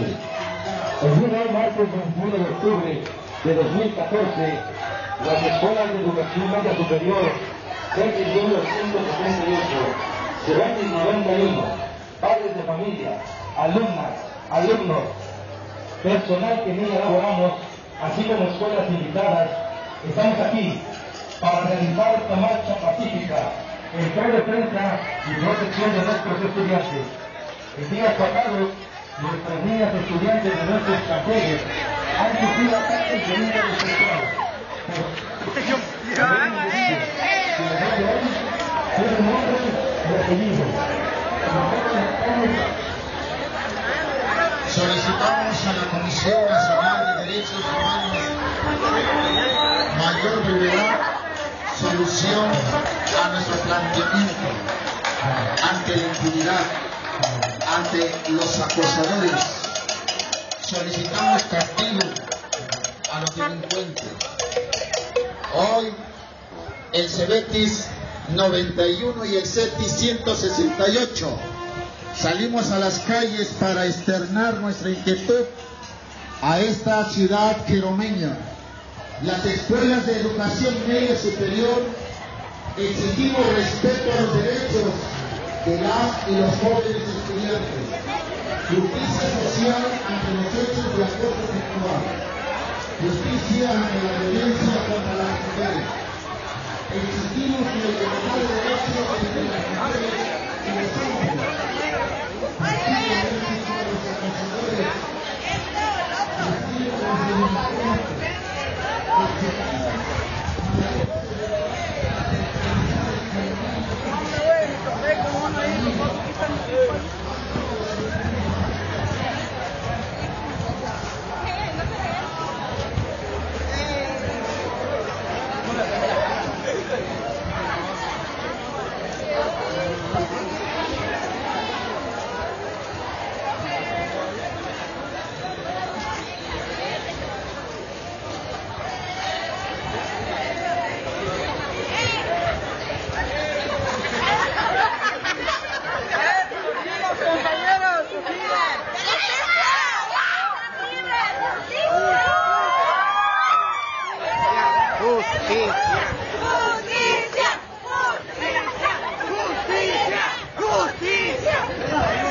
El día de hoy, martes 21 de octubre de 2014, las escuelas de educación media superior del 1978 serán 91 padres de familia, alumnas, alumnos, personal que en ella laboramos, así como escuelas invitadas, estamos aquí para realizar esta marcha pacífica en pro defensa y protección de nuestros estudiantes. El día pasado, nuestras niñas estudiantes de nuestros canteres han sufrido ataques de índole sexual. Nombre y apellido. Solicitamos a la Comisión Nacional de Derechos Humanos mayor brevedad, solución a nuestro planteamiento ante la impunidad, ante los acosadores. Solicitamos castigo a los delincuentes. Hoy el Cebetis 91 y el CETIS 168 salimos a las calles para externar nuestra inquietud a esta ciudad quiromeña. Las escuelas de educación media superior exigimos respeto a los derechos de las y los jóvenes estudiantes, justicia social ante los hechos de acoso sexual, justicia ante la Justicia. Justicia. Justicia. Justicia. Justicia.